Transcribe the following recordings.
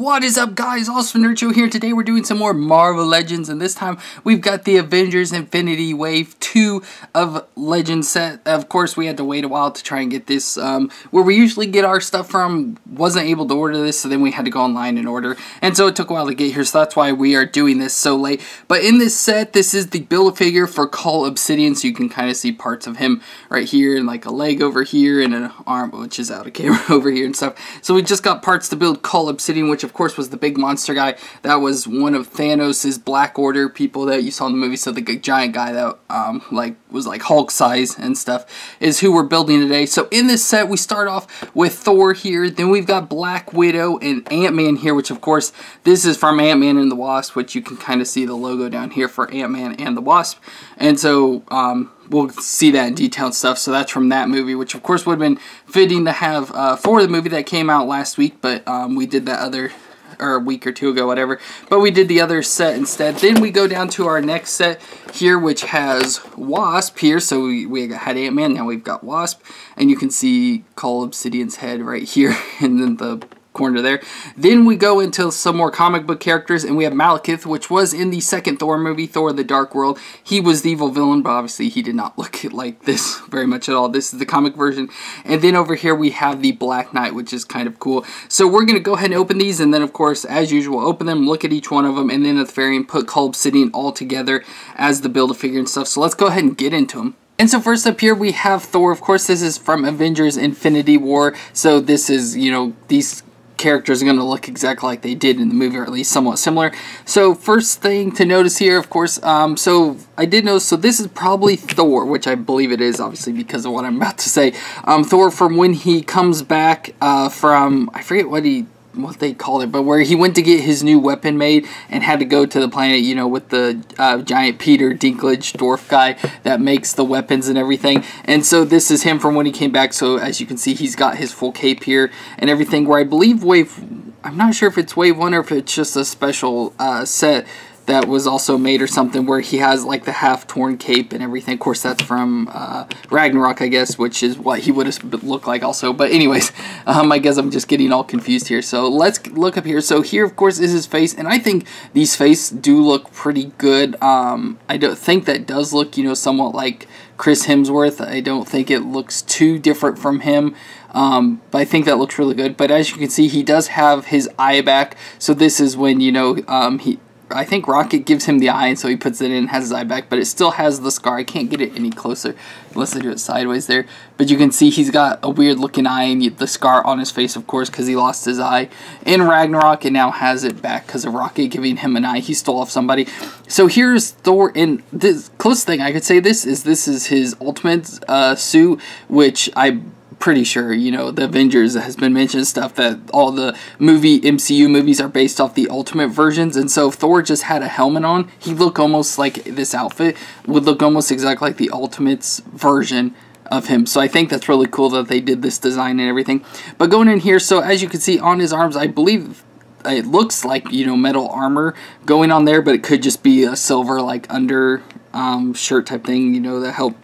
What is up guys, Awesome Nerd Show here. Today we're doing some more Marvel Legends and this time we've got the Avengers Infinity Wave 2 of Legends set. Of course we had to wait a while to try and get this. Um, where we usually get our stuff from wasn't able to order this so then we had to go online and order. And so it took a while to get here so that's why we are doing this so late. But in this set this is the Build-A-Figure for Cull Obsidian so you can kind of see parts of him right here and like a leg over here and an arm which is out of camera over here and stuff. So we just got parts to build Cull Obsidian which of course was the big monster guy. That was one of Thanos' Black Order people that you saw in the movie. So the giant guy that um, like was like Hulk size and stuff is who we're building today. So in this set we start off with Thor here. Then we've got Black Widow and Ant-Man here, which of course this is from Ant-Man and the Wasp, which you can kind of see the logo down here for Ant-Man and the Wasp. And so um, we'll see that in detail and stuff. So that's from that movie, which of course would have been fitting to have uh, for the movie that came out last week, but um, we did that other or a week or two ago, whatever. But we did the other set instead. Then we go down to our next set here, which has Wasp here. So we, we had Ant-Man, now we've got Wasp. And you can see Cull Obsidian's head right here, and then the corner there. Then we go into some more comic book characters, and we have Malekith, which was in the second Thor movie, Thor the Dark World. He was the evil villain, but obviously he did not look like this very much at all. This is the comic version. And then over here we have the Black Knight, which is kind of cool. So we're going to go ahead and open these, and then of course, as usual, open them, look at each one of them, and then at the very end put Cull Obsidian all together as the Build-A-Figure and stuff. So let's go ahead and get into them. And so first up here we have Thor. Of course, this is from Avengers Infinity War. So this is, you know, these characters are going to look exactly like they did in the movie, or at least somewhat similar. So first thing to notice here, of course, um, so I did notice, so this is probably Thor, which I believe it is, obviously, because of what I'm about to say. Um, Thor from when he comes back uh, from, I forget what he what they called it, but where he went to get his new weapon made and had to go to the planet, you know, with the uh, giant Peter Dinklage dwarf guy that makes the weapons and everything. And so this is him from when he came back. So as you can see, he's got his full cape here and everything. Where I believe Wave, I'm not sure if it's Wave One or if it's just a special uh, set that was also made or something where he has like the half torn cape and everything. Of course, that's from uh, Ragnarok, I guess, which is what he would have looked like also. But anyways, um, I guess I'm just getting all confused here. So let's look up here. So here, of course, is his face, and I think these faces do look pretty good. Um, I don't think that does look, you know, somewhat like Chris Hemsworth. I don't think it looks too different from him. Um, but I think that looks really good. But as you can see, he does have his eye back. So this is when, you know, um, he I think Rocket gives him the eye, and so he puts it in and has his eye back, but it still has the scar. I can't get it any closer unless I do it sideways there. But you can see he's got a weird looking eye and the scar on his face, of course, because he lost his eye in Ragnarok and now has it back because of Rocket giving him an eye. He stole off somebody. So here's Thor, in the closest thing I could say this is this is his ultimate uh, suit, which I pretty sure, you know, the Avengers has been mentioned stuff that all the movie MCU movies are based off the Ultimate versions, and so if Thor just had a helmet on, he'd look almost like this outfit would look almost exactly like the Ultimates version of him. So I think that's really cool that they did this design and everything. But going in here, so as you can see on his arms, I believe it looks like you know metal armor going on there, but it could just be a silver like under um, shirt type thing, you know, that help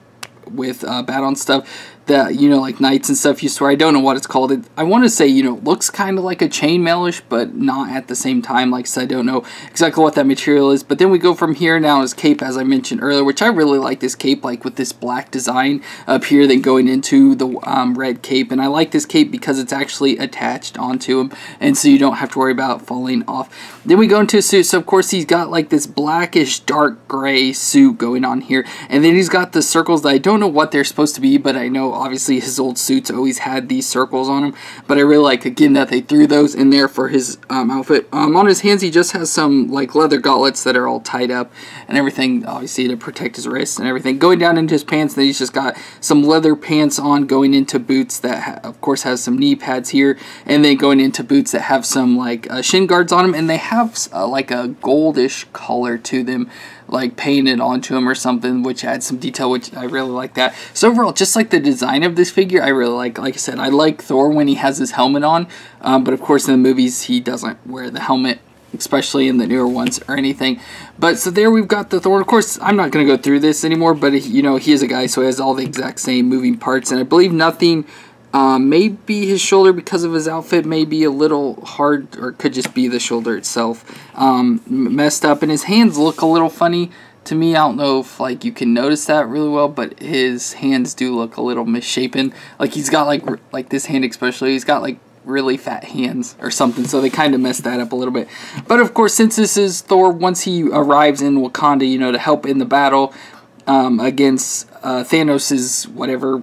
with uh, on stuff that you know like knights and stuff used to wear. I don't know what it's called. It, I want to say you know looks kind of like a chainmailish, but not at the same time. Like said, I don't know exactly what that material is. But then we go from here now is cape, as I mentioned earlier, which I really like this cape, like with this black design up here, then going into the um, red cape. And I like this cape because it's actually attached onto him, and so you don't have to worry about falling off. Then we go into a suit. So of course he's got like this blackish dark gray suit going on here, and then he's got the circles that I don't know what they're supposed to be, but I know obviously his old suits always had these circles on him, but I really like again that they threw those in there for his um, outfit. Um, on his hands he just has some like leather gauntlets that are all tied up and everything, obviously to protect his wrists and everything. Going down into his pants, then he's just got some leather pants on going into boots that of course has some knee pads here, and then going into boots that have some like uh, shin guards on them, and they have uh, like a goldish color to them like painted onto him or something, which adds some detail, which I really like that. So overall, just like the design of this figure, I really like. Like I said, I like Thor when he has his helmet on, um, but of course in the movies he doesn't wear the helmet especially in the newer ones or anything. But so there we've got the Thor. Of course, I'm not going to go through this anymore, but you know, he is a guy, so he has all the exact same moving parts, and I believe nothing Um, maybe his shoulder, because of his outfit, may be a little hard, or could just be the shoulder itself um, messed up. And his hands look a little funny to me. I don't know if like you can notice that really well, but his hands do look a little misshapen. Like he's got like like this hand especially, he's got like really fat hands or something. So they kind of messed that up a little bit. But of course, since this is Thor, once he arrives in Wakanda, you know, to help in the battle um, against uh, Thanos's whatever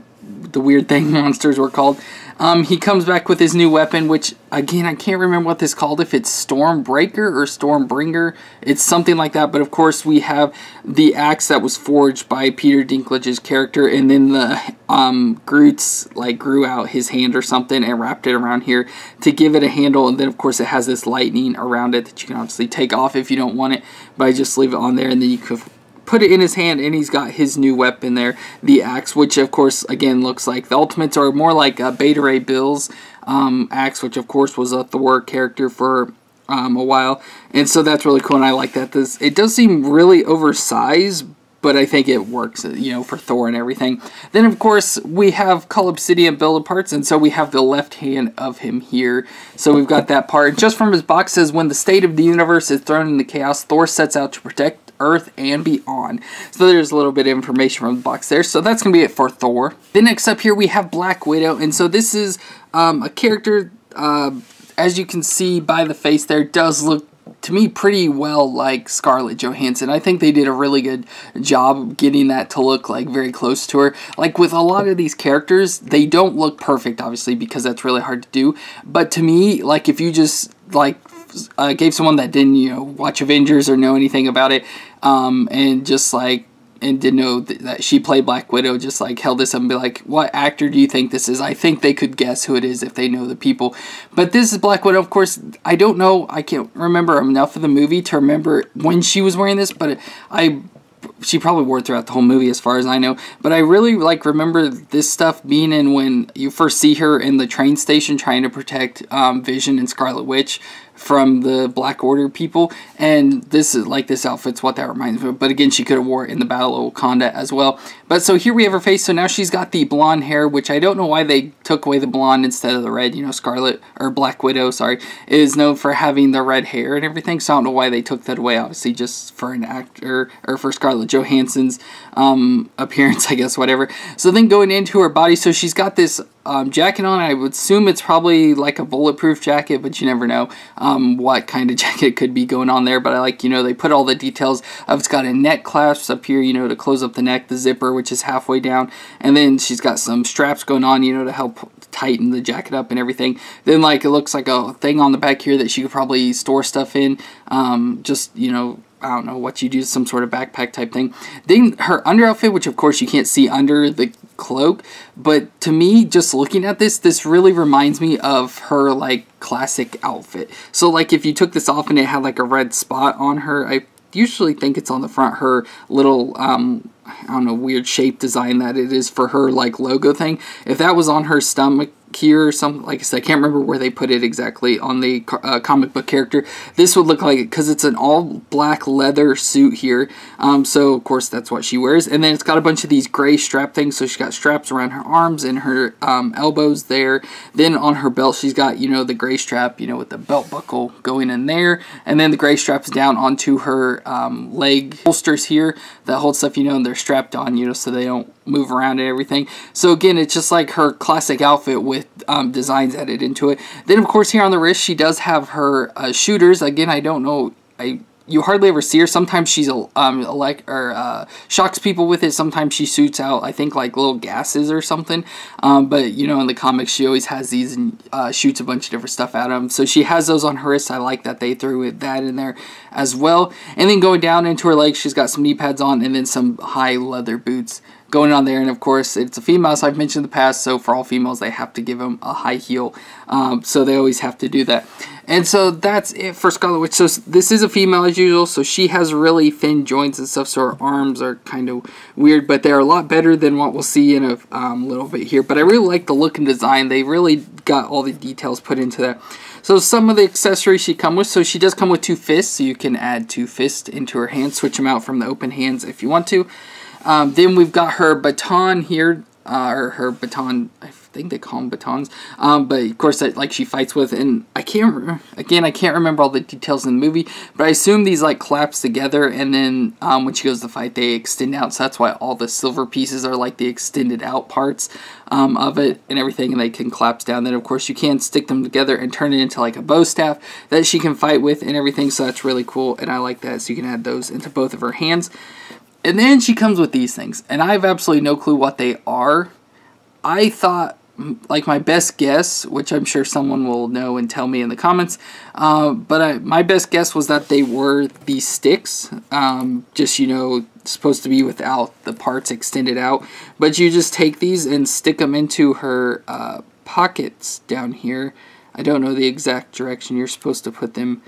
the weird thing monsters were called. Um, he comes back with his new weapon, which again I can't remember what this called. If it's Stormbreaker or Stormbringer, it's something like that. But of course, we have the axe that was forged by Peter Dinklage's character, and then the um, Groot's like grew out his hand or something and wrapped it around here to give it a handle. And then of course it has this lightning around it that you can obviously take off if you don't want it, but I just leave it on there, and then you could put it in his hand and he's got his new weapon there, the axe, which of course again looks like the Ultimates are more like a Beta Ray Bill's um, axe, which of course was a Thor character for um, a while, and so that's really cool and I like that. This it does seem really oversized. But I think it works, you know, for Thor and everything. Then, of course, we have Cull Obsidian build parts, and so we have the left hand of him here. So we've got that part. Just from his box says, when the state of the universe is thrown into chaos, Thor sets out to protect Earth and beyond. So there's a little bit of information from the box there. So that's going to be it for Thor. Then next up here we have Black Widow. And so this is um, a character, uh, as you can see by the face there, does look to me pretty well like Scarlett Johansson. I think they did a really good job getting that to look like very close to her. Like with a lot of these characters, they don't look perfect obviously because that's really hard to do. But to me, like if you just like uh, gave someone that didn't you know watch Avengers or know anything about it, um, and just like and didn't know th- that she played Black Widow, just like held this up and be like, "What actor do you think this is?" I think they could guess who it is if they know the people. But this is Black Widow, of course. I don't know. I can't remember enough of the movie to remember when she was wearing this, but I she probably wore it throughout the whole movie as far as I know. But I really like remember this stuff being in when you first see her in the train station trying to protect um, Vision and Scarlet Witch from the Black Order people, and this is like this outfit's what that reminds me of. But again, she could have wore it in the Battle of Wakanda as well. But so here we have her face. So now she's got the blonde hair, which I don't know why they took away the blonde instead of the red. You know, Scarlet or Black Widow, sorry, is known for having the red hair and everything. So I don't know why they took that away. Obviously, just for an actor or for Scarlett Johansson's um, appearance, I guess, whatever. So then going into her body, so she's got this um, jacket on. I would assume it's probably like a bulletproof jacket, but you never know um, what kind of jacket could be going on there. But I like, you know, they put all the details of it's got a neck clasp up here, you know, to close up the neck, the zipper, which is halfway down. And then she's got some straps going on, you know, to help tighten the jacket up and everything. Then like it looks like a thing on the back here that she could probably store stuff in. Um, just, you know, I don't know what you do, some sort of backpack type thing. Then her under outfit, which of course you can't see under the cloak, but to me, just looking at this, this really reminds me of her like classic outfit. So like if you took this off and it had like a red spot on her, I usually think it's on the front, her little um, I don't know, weird shape design that it is for her like logo thing. If that was on her stomach here or something, like I said, I can't remember where they put it exactly on the uh, comic book character. This would look like it because it's an all black leather suit here. Um, so of course that's what she wears. And then it's got a bunch of these gray strap things. So she's got straps around her arms and her um, elbows there. Then on her belt, she's got, you know, the gray strap, you know, with the belt buckle going in there. And then the gray straps down onto her um, leg holsters here that hold stuff, you know, and they're strapped on, you know, so they don't move around and everything. So again, it's just like her classic outfit with um, designs added into it. Then of course here on the wrist, she does have her uh, shooters. Again, I don't know. I you hardly ever see her. Sometimes she's um elect or uh, shocks people with it. Sometimes she shoots out I think like little gases or something. Um, but you know in the comics she always has these and uh, shoots a bunch of different stuff at them. So she has those on her wrist. I like that they threw that in there as well. And then going down into her legs, she's got some knee pads on and then some high leather boots going on there. And of course, it's a female, so I've mentioned in the past. So for all females, they have to give them a high heel. Um, so they always have to do that. And so that's it for Scarlet Witch. So this is a female as usual. So she has really thin joints and stuff. So her arms are kind of weird, but they're a lot better than what we'll see in a um, little bit here. But I really like the look and design. They really got all the details put into that. So some of the accessories she come with, so she does come with two fists, so you can add two fists into her hands, switch them out from the open hands if you want to. Um, then we've got her baton here, uh, or her baton, I think they call them batons. Um, but of course, that, like she fights with, and I can't re- again, I can't remember all the details in the movie, but I assume these like collapse together, and then um, when she goes to fight, they extend out. So that's why all the silver pieces are like the extended out parts um, of it and everything, and they can collapse down. Then of course you can stick them together and turn it into like a bow staff that she can fight with and everything. So that's really cool, and I like that. So you can add those into both of her hands. And then she comes with these things, and I have absolutely no clue what they are. I thought, like my best guess, which I'm sure someone will know and tell me in the comments, uh, but I, my best guess was that they were these sticks, um, just you know, supposed to be without the parts extended out. But you just take these and stick them into her uh, pockets down here. I don't know the exact direction you're supposed to put them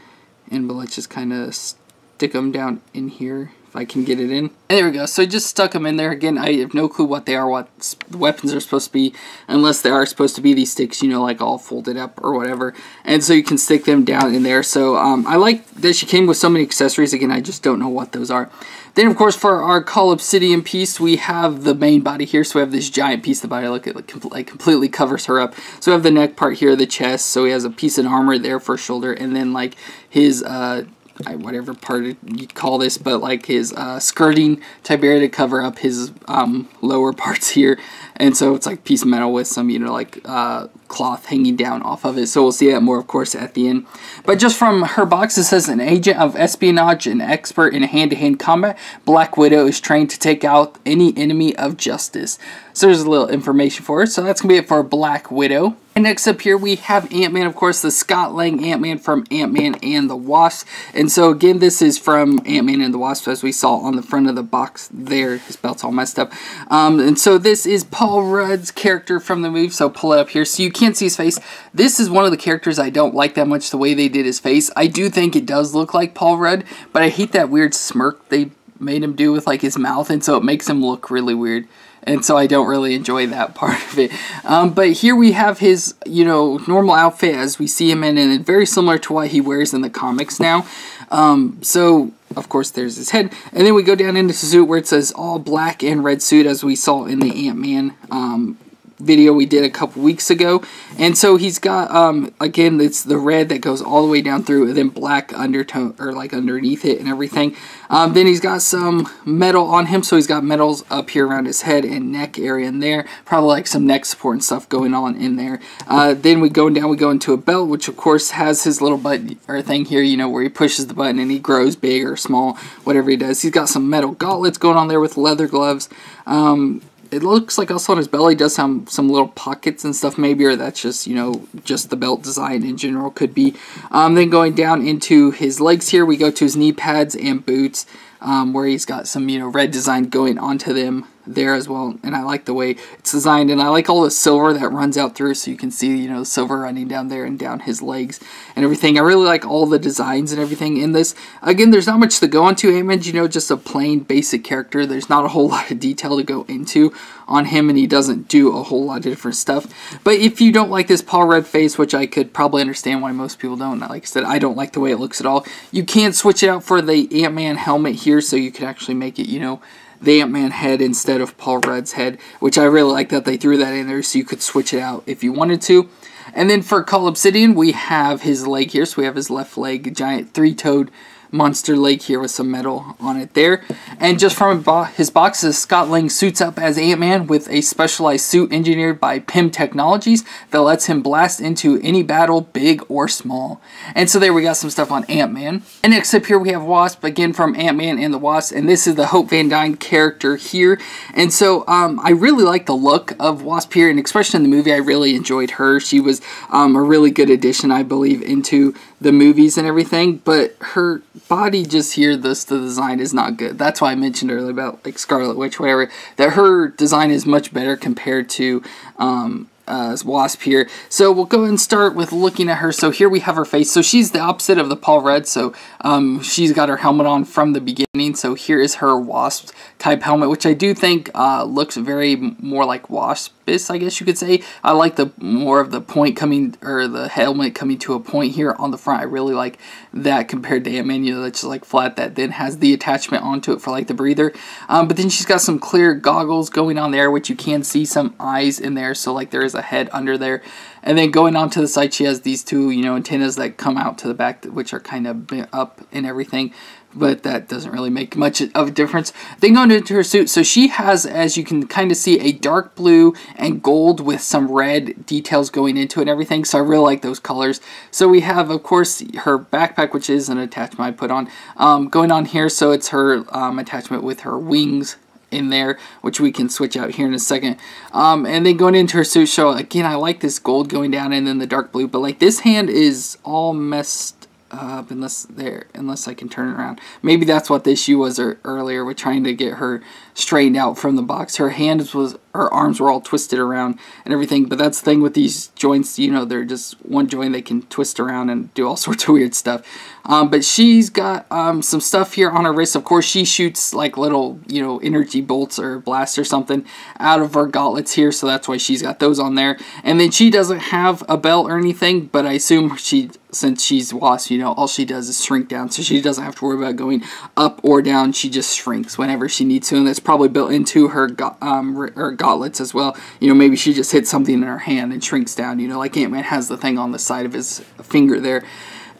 in, but let's just kind of stick them down in here. I can get it in. And there we go. So I just stuck them in there. Again, I have no clue what they are, what weapons are supposed to be, unless they are supposed to be these sticks, you know, like all folded up or whatever. And so you can stick them down in there. So um, I like that she came with so many accessories. Again, I just don't know what those are. Then, of course, for our Cull Obsidian piece, we have the main body here. So we have this giant piece of the body. Look, it like completely covers her up. So we have the neck part here, the chest. So he has a piece of armor there for shoulder. And then, like, his uh, whatever part you call this, but like his uh, skirting type area to cover up his um, lower parts here. And so it's like piece metal with some, you know, like uh, cloth hanging down off of it. So we'll see that more, of course, at the end. But just from her box, it says an agent of espionage an expert in hand-to-hand -hand combat, Black Widow is trained to take out any enemy of justice. So there's a little information for her. So that's going to be it for Black Widow. And next up here we have Ant-Man, of course, the Scott Lang Ant-Man from Ant-Man and the Wasp. And so again, this is from Ant-Man and the Wasp, as we saw on the front of the box there. His belt's all messed up. Um, and so this is Paul Rudd's character from the movie. So pull it up here so you can't see his face. This is one of the characters I don't like that much, the way they did his face. I do think it does look like Paul Rudd, but I hate that weird smirk they made him do with like his mouth, and so it makes him look really weird and so I don't really enjoy that part of it. Um, but here we have his, you know, normal outfit as we see him in, and it's very similar to what he wears in the comics now. Um, so, of course, there's his head. And then we go down into the suit where it says all black and red suit as we saw in the Ant-Man um, video we did a couple weeks ago. And so he's got, um, again, it's the red that goes all the way down through and then black undertone, or like underneath it and everything. Um, then he's got some metal on him, so he's got metals up here around his head and neck area in there. Probably like some neck support and stuff going on in there. Uh, then we go down, we go into a belt, which of course has his little button or thing here, you know, where he pushes the button and he grows big or small, whatever he does. He's got some metal gauntlets going on there with leather gloves. Um, it looks like also on his belly does have some little pockets and stuff maybe or that's just you know just the belt design in general could be. Um, then going down into his legs here we go to his knee pads and boots um, where he's got some you know red design going onto them there as well and I like the way it's designed and I like all the silver that runs out through so you can see you know silver running down there and down his legs and everything. I really like all the designs and everything in this. Again there's not much to go into Ant-Man you know just a plain basic character. There's not a whole lot of detail to go into on him and he doesn't do a whole lot of different stuff. But if you don't like this Paul Rudd face which I could probably understand why most people don't like I said I don't like the way it looks at all you can switch it out for the Ant-Man helmet here so you could actually make it you know the Ant-Man head instead of Paul Rudd's head, which I really like that they threw that in there so you could switch it out if you wanted to. And then for Cull Obsidian, we have his leg here. So we have his left leg, giant three-toed monster Lake here with some metal on it there. And just from his boxes, Scott Lang suits up as Ant-Man with a specialized suit engineered by Pym Technologies that lets him blast into any battle, big or small. And so there we got some stuff on Ant-Man. And next up here we have Wasp, again from Ant-Man and the Wasp, and this is the Hope Van Dyne character here. And so um, I really like the look of Wasp here, and especially in the movie, I really enjoyed her. She was um, a really good addition, I believe, into the movies and everything, but her body just here, this the design is not good. That's why I mentioned earlier about like Scarlet Witch, whatever. That her design is much better compared to um, uh, Wasp here. So we'll go and start with looking at her. So here we have her face. So she's the opposite of the Paul Rudd. So um, she's got her helmet on from the beginning. So here is her Wasp type helmet, which I do think uh, looks very more like Waspus, I guess you could say. I like the more of the point coming, or the helmet coming to a point here on the front. I really like that compared to Ant-Man, you know, that's just like flat that then has the attachment onto it for like the breather. Um, but then she's got some clear goggles going on there, which you can see some eyes in there. So like there is a head under there. And then going on to the side, she has these two, you know, antennas that come out to the back, which are kind of up and everything but that doesn't really make much of a difference. Then going into her suit, so she has, as you can kind of see, a dark blue and gold with some red details going into it and everything, so I really like those colors. So we have, of course, her backpack, which is an attachment I put on, um, going on here, so it's her um, attachment with her wings in there, which we can switch out here in a second. Um, and then going into her suit show, again, I like this gold going down and then the dark blue, but like this hand is all messed up unless there unless I can turn it around. Maybe that's what the issue was earlier with trying to get her straightened out from the box. Her hands was her arms were all twisted around and everything. But that's the thing with these joints, you know, they're just one joint they can twist around and do all sorts of weird stuff. Um, but she's got um, some stuff here on her wrist. Of course, she shoots like little, you know, energy bolts or blasts or something out of her gauntlets here. So that's why she's got those on there. And then she doesn't have a belt or anything, but I assume she since she's wasp, you know, all she does is shrink down. So she doesn't have to worry about going up or down. She just shrinks whenever she needs to. And that's probably built into her, um, her gauntlets as well. You know, maybe she just hits something in her hand and shrinks down. You know, like Ant-Man has the thing on the side of his finger there.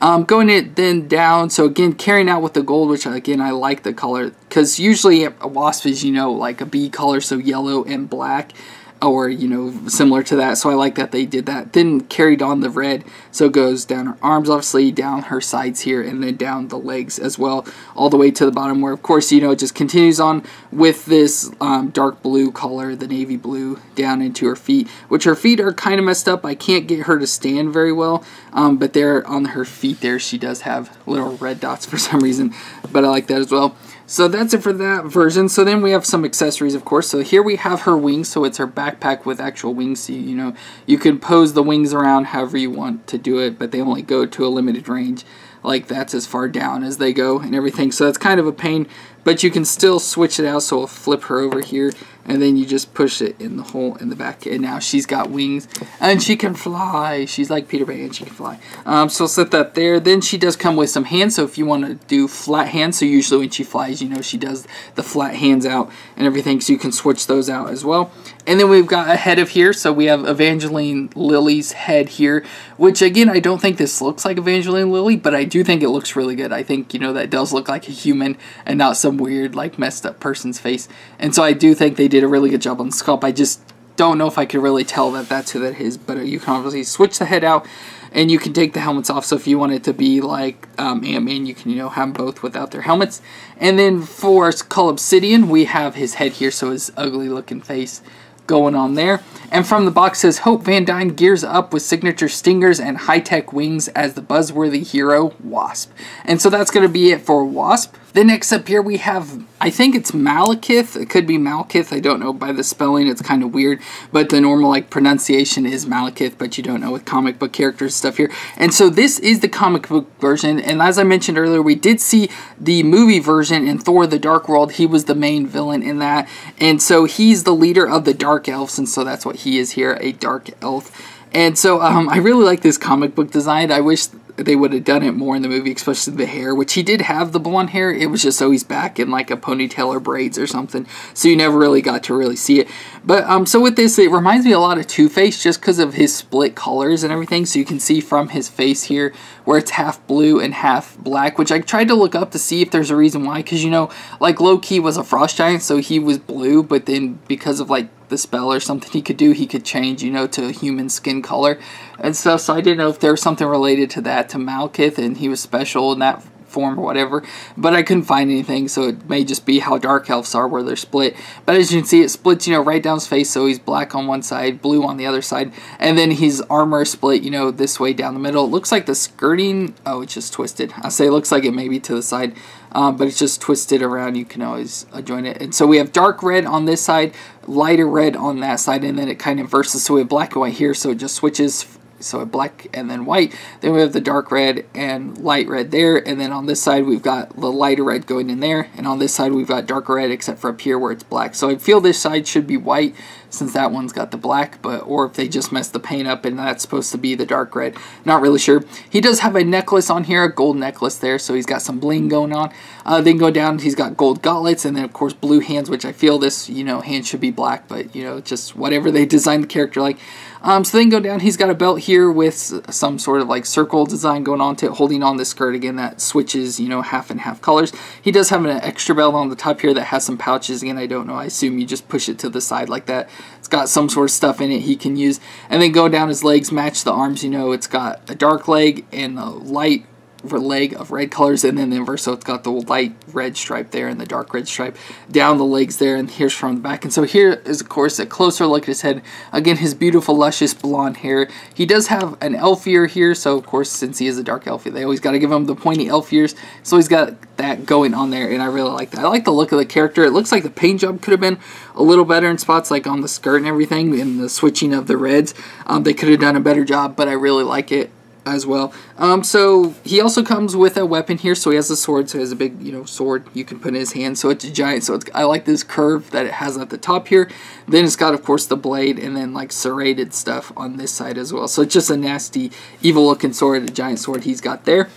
Um, going it then down, so again, carrying out with the gold, which again, I like the color, because usually a wasp is, you know, like a bee color, so yellow and black or you know similar to that. So I like that they did that. Then carried on the red so it goes down her arms obviously down her sides here and then down the legs as well all the way to the bottom where of course you know it just continues on with this um, dark blue color the navy blue down into her feet which her feet are kind of messed up. I can't get her to stand very well um, but there on her feet there. She does have little red dots for some reason but I like that as well so that's it for that version. So then we have some accessories, of course. So here we have her wings. So it's her backpack with actual wings. So, you know, you can pose the wings around however you want to do it, but they only go to a limited range. Like that's as far down as they go and everything. So that's kind of a pain, but you can still switch it out. So we'll flip her over here and then you just push it in the hole in the back. And now she's got wings. And she can fly. She's like Peter Pan. She can fly. Um, so set that there. Then she does come with some hands. So if you want to do flat hands so usually when she flies you know she does the flat hands out and everything so you can switch those out as well. And then we've got a head of here so we have Evangeline Lilly's head here which again I don't think this looks like Evangeline Lilly but I do think it looks really good. I think you know that does look like a human and not some weird like messed up person's face. And so I do think they did a really good job on the sculpt. I just don't know if I could really tell that that's who that is, but you can obviously switch the head out and you can take the helmets off. So if you want it to be like um, Ant-Man, you can, you know, have both without their helmets. And then for Cull Obsidian, we have his head here, so his ugly looking face going on there. And from the box says, Hope Van Dyne gears up with signature stingers and high-tech wings as the buzzworthy hero, Wasp. And so that's going to be it for Wasp. Then next up here we have, I think it's Malekith. It could be Malekith. I don't know by the spelling. It's kind of weird. But the normal like pronunciation is Malekith, but you don't know with comic book characters stuff here. And so this is the comic book version. And as I mentioned earlier, we did see the movie version in Thor the Dark World. He was the main villain in that. And so he's the leader of the Dark Elves. And so that's what he is here, a Dark Elf. And so um, I really like this comic book design. I wish they would have done it more in the movie, especially the hair, which he did have the blonde hair. It was just always back in like a ponytail or braids or something, so you never really got to really see it. But um, so with this, it reminds me a lot of Two Face just because of his split colors and everything. So you can see from his face here where it's half blue and half black, which I tried to look up to see if there's a reason why, because you know, like Loki was a frost giant, so he was blue, but then because of like the spell or something he could do, he could change, you know, to human skin color and stuff. So I didn't know if there was something related to that, to Malekith, and he was special in that form or whatever. But I couldn't find anything, so it may just be how dark elves are, where they're split. But as you can see, it splits, you know, right down his face, so he's black on one side, blue on the other side, and then his armor split, you know, this way down the middle. It looks like the skirting, oh, it's just twisted. I say it looks like it may be to the side, um, but it's just twisted around. You can always join it. And so we have dark red on this side, lighter red on that side, and then it kind of verses. So we have black and white here, so it just switches so black and then white. Then we have the dark red and light red there. And then on this side, we've got the lighter red going in there. And on this side, we've got darker red except for up here where it's black. So I feel this side should be white since that one's got the black, but or if they just messed the paint up and that's supposed to be the dark red. Not really sure. He does have a necklace on here, a gold necklace there, so he's got some bling going on. Uh, then go down, he's got gold gauntlets, and then of course blue hands, which I feel this, you know, hand should be black, but you know, just whatever they designed the character like. Um, so then go down, he's got a belt here with some sort of like circle design going on to it, holding on the skirt again that switches, you know, half and half colors. He does have an extra belt on the top here that has some pouches. Again, I don't know. I assume you just push it to the side like that. It's got some sort of stuff in it he can use. And then go down his legs, match the arms. You know, it's got a dark leg and a light leg of red colors and then the inverse so it's got the light red stripe there and the dark red stripe down the legs there and here's from the back. And so here is of course a closer look at his head. Again his beautiful luscious blonde hair. He does have an elf ear here so of course since he is a dark elf they always got to give him the pointy elf ears. So he's got that going on there and I really like that. I like the look of the character. It looks like the paint job could have been a little better in spots like on the skirt and everything and the switching of the reds. Um, they could have done a better job but I really like it as well. Um, so he also comes with a weapon here. So he has a sword. So he has a big, you know, sword you can put in his hand. So it's a giant. So I like this curve that it has at the top here. Then it's got, of course, the blade and then like serrated stuff on this side as well. So it's just a nasty, evil-looking sword, a giant sword he's got there.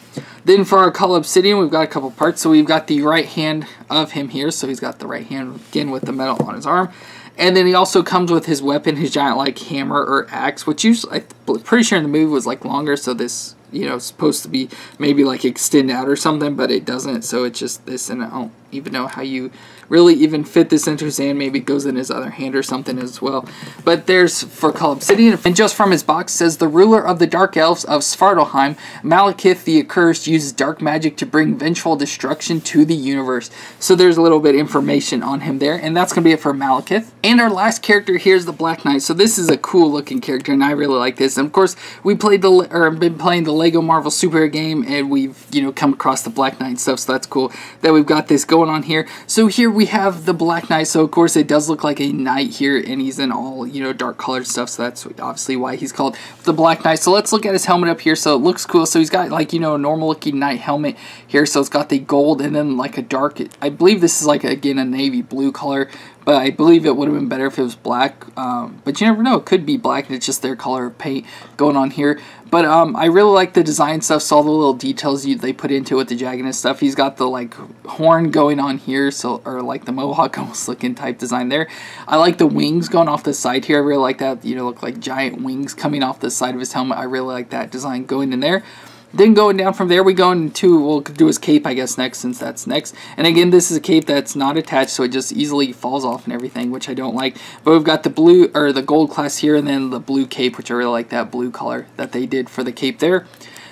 Then for our Cull Obsidian, we've got a couple parts. So we've got the right hand of him here. So he's got the right hand again with the metal on his arm. And then he also comes with his weapon, his giant like hammer or axe, which usually I'm pretty sure in the movie was like longer, so this you know supposed to be maybe like extend out or something, but it doesn't. So it's just this, and I don't even know how you really even fit this into his hand. Maybe it goes in his other hand or something as well. But there's for Cull Obsidian, and just from his box says the ruler of the Dark Elves of Svartalfheim, Malekith the Accursed, uses dark magic to bring vengeful destruction to the universe. So there's a little bit information on him there, and that's gonna be it for Malekith. And our last character here is the Black Knight. So this is a cool looking character, and I really like this. And of course, we played the or been playing the Lego Marvel Superhero game, and we've you know come across the Black Knight stuff. So that's cool that we've got this going on here. So here we have the Black Knight. So of course it does look like a knight here and he's in all, you know, dark colored stuff. So that's obviously why he's called the Black Knight. So let's look at his helmet up here. So it looks cool. So he's got like, you know, a normal looking knight helmet here. So it's got the gold and then like a dark, I believe this is like, again, a navy blue color but I believe it would have been better if it was black. Um, but you never know, it could be black and it's just their color of paint going on here. But um, I really like the design stuff, so all the little details you, they put into it with the jaggedness stuff. He's got the like horn going on here, so or like the mohawk almost looking type design there. I like the wings going off the side here. I really like that. You know, look like giant wings coming off the side of his helmet. I really like that design going in there. Then going down from there, we go into, we'll do his cape, I guess, next, since that's next. And again, this is a cape that's not attached, so it just easily falls off and everything, which I don't like. But we've got the blue, or the gold class here, and then the blue cape, which I really like that blue color that they did for the cape there.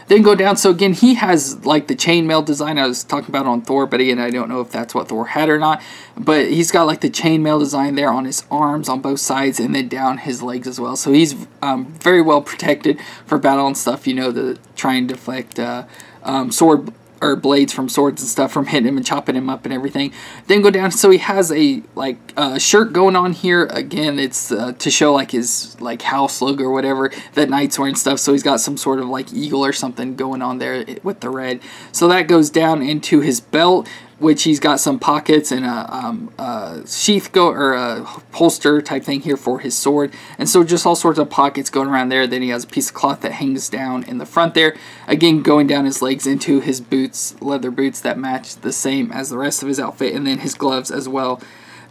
Then go down. So again, he has like the chainmail design I was talking about on Thor, but again, I don't know if that's what Thor had or not. But he's got like the chainmail design there on his arms on both sides and then down his legs as well. So he's um, very well protected for battle and stuff. You know, the try and deflect uh, um, sword or blades from swords and stuff from hitting him and chopping him up and everything. Then go down, so he has a like uh, shirt going on here. Again, it's uh, to show like his like house logo or whatever that Knight's wearing stuff. So he's got some sort of like eagle or something going on there with the red. So that goes down into his belt which he's got some pockets and a, um, a, sheath go or a holster type thing here for his sword. And so just all sorts of pockets going around there. Then he has a piece of cloth that hangs down in the front there. Again going down his legs into his boots leather boots that match the same as the rest of his outfit. And then his gloves as well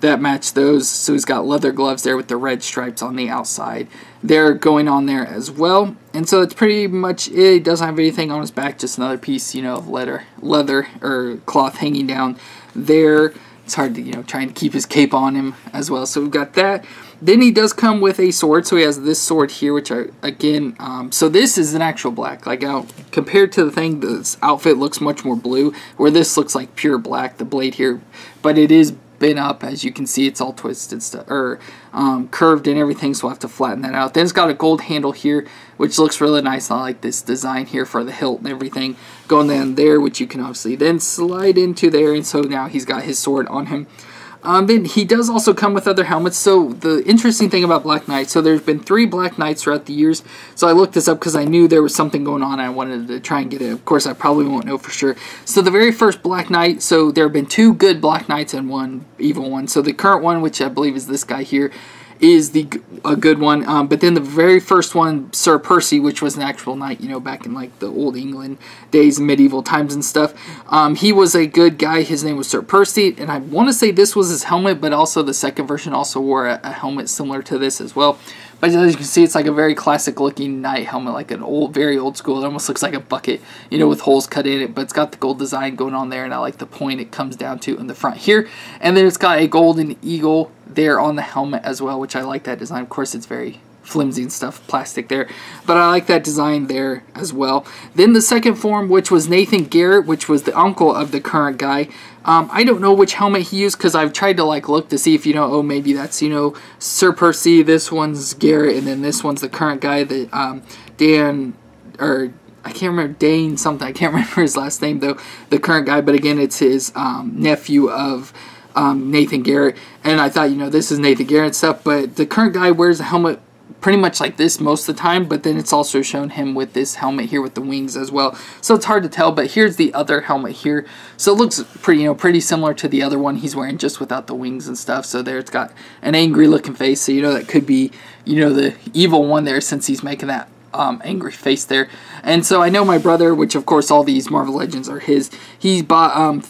that match those. So he's got leather gloves there with the red stripes on the outside. They're going on there as well. And so that's pretty much it. He doesn't have anything on his back, just another piece, you know, of leather, leather or cloth hanging down there. It's hard to, you know, trying to keep his cape on him as well. So we've got that. Then he does come with a sword. So he has this sword here, which I, again, um, so this is an actual black. Like, out, compared to the thing, this outfit looks much more blue, where this looks like pure black, the blade here. But it is been up. As you can see, it's all twisted stuff or um, curved and everything, so we'll have to flatten that out. Then it's got a gold handle here, which looks really nice. I like this design here for the hilt and everything going down there, which you can obviously then slide into there. And so now he's got his sword on him. Um, then he does also come with other helmets. So the interesting thing about Black Knight, so there's been three Black Knights throughout the years. So I looked this up because I knew there was something going on. I wanted to try and get it. Of course, I probably won't know for sure. So the very first Black Knight, so there have been two good Black Knights and one evil one. So the current one, which I believe is this guy here, is the a good one. Um, but then the very first one, Sir Percy, which was an actual knight, you know, back in like the old England days, medieval times and stuff. Um, he was a good guy. His name was Sir Percy, and I want to say this was his helmet, but also the second version also wore a, a helmet similar to this as well. But as you can see, it's like a very classic looking knight helmet, like an old, very old school. It almost looks like a bucket, you know, with holes cut in it. But it's got the gold design going on there, and I like the point it comes down to in the front here. And then it's got a golden eagle there on the helmet as well, which I like that design. Of course, it's very flimsy and stuff, plastic there. But I like that design there as well. Then the second form, which was Nathan Garrett, which was the uncle of the current guy. Um, I don't know which helmet he used because I've tried to like look to see if you know, oh, maybe that's, you know, Sir Percy, this one's Garrett, and then this one's the current guy that um, Dan, or I can't remember Dane something. I can't remember his last name though. The current guy, but again, it's his um, nephew of um, Nathan Garrett. And I thought, you know, this is Nathan Garrett stuff, but the current guy wears a helmet pretty much like this most of the time, but then it's also shown him with this helmet here with the wings as well. So it's hard to tell, but here's the other helmet here. So it looks pretty, you know, pretty similar to the other one he's wearing just without the wings and stuff. So there it's got an angry looking face. So you know that could be, you know, the evil one there since he's making that um, angry face there. And so I know my brother, which of course all these Marvel Legends are his, he bought um,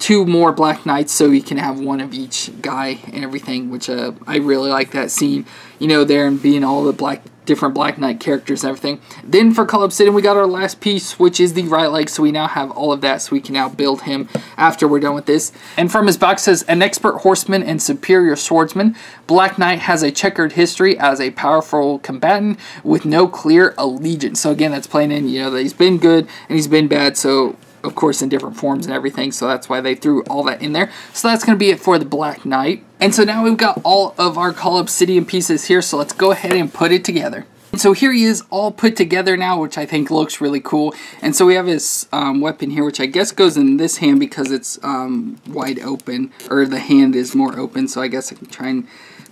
two more Black Knights so he can have one of each guy and everything, which uh, I really like that scene, you know, there and being all the black different Black Knight characters and everything. Then for Cull Obsidian, we got our last piece, which is the right leg, so we now have all of that, so we can now build him after we're done with this. And from his box says, an expert horseman and superior swordsman, Black Knight has a checkered history as a powerful combatant with no clear allegiance. So again, that's playing in, you know, that he's been good and he's been bad, so of course, in different forms and everything, so that's why they threw all that in there. So that's going to be it for the Black Knight. And so now we've got all of our Cull Obsidian pieces here, so let's go ahead and put it together. And so here he is all put together now, which I think looks really cool. And so we have his um, weapon here, which I guess goes in this hand because it's um, wide open, or the hand is more open, so I guess I can try and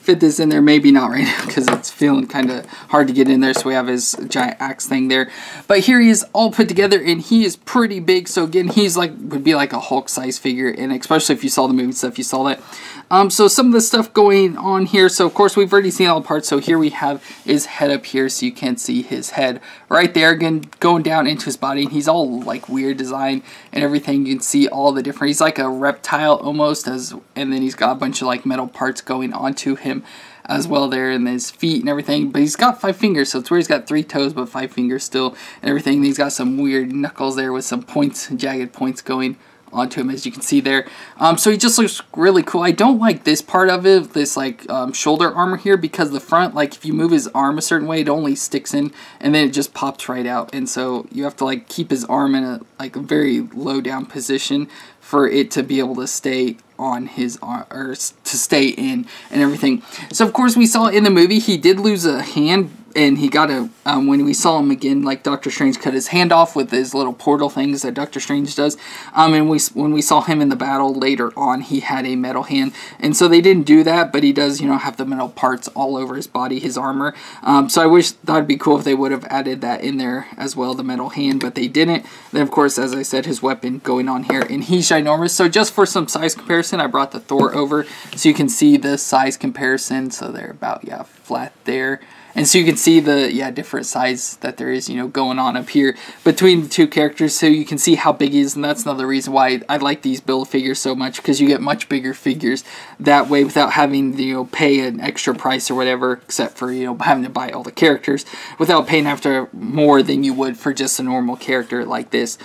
fit this in there. Maybe not right now because it's feeling kind of hard to get in there. So we have his giant axe thing there. But here he is all put together and he is pretty big. So again, he's like, would be like a Hulk size figure. And especially if you saw the movie stuff, you saw that. Um, so some of the stuff going on here. So of course we've already seen all the parts. So here we have his head up here. So you can see his head right there. Again, going down into his body. And he's all like weird design and everything. You can see all the different, he's like a reptile almost as, and then he's got a bunch of like metal parts going onto him as well there and his feet and everything. But he's got five fingers, so it's where he's got three toes but five fingers still and everything. And he's got some weird knuckles there with some points, jagged points going onto him as you can see there. Um, so he just looks really cool. I don't like this part of it, this like um, shoulder armor here because the front, like if you move his arm a certain way, it only sticks in and then it just pops right out. And so you have to like keep his arm in a like a very low down position for it to be able to stay on his arm or to stay in and everything. So of course we saw in the movie he did lose a hand and he got a um, when we saw him again like Doctor Strange cut his hand off with his little portal things that Doctor Strange does. Um, and we when we saw him in the battle later on he had a metal hand. And so they didn't do that but he does you know have the metal parts all over his body his armor. Um, so I wish that'd be cool if they would have added that in there as well the metal hand but they didn't. Then of course as I said his weapon going on here and he's ginormous. So just for some size comparison I brought the Thor over so you can see the size comparison. So they're about yeah flat there and so you can see the, yeah, different size that there is, you know, going on up here between the two characters. So you can see how big he is. And that's another reason why I like these build figures so much. Because you get much bigger figures that way without having, you know, pay an extra price or whatever. Except for, you know, having to buy all the characters. Without paying after more than you would for just a normal character like this.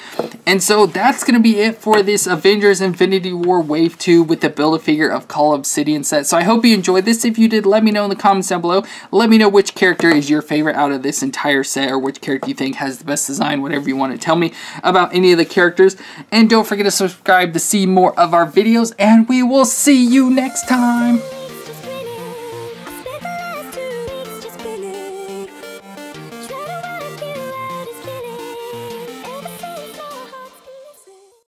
And so that's going to be it for this Avengers Infinity War Wave 2 with the Build-A-Figure of Cull Obsidian set. So I hope you enjoyed this. If you did, let me know in the comments down below. Let me know which character is your favorite out of this entire set or which character you think has the best design, whatever you want to tell me about any of the characters. And don't forget to subscribe to see more of our videos and we will see you next time.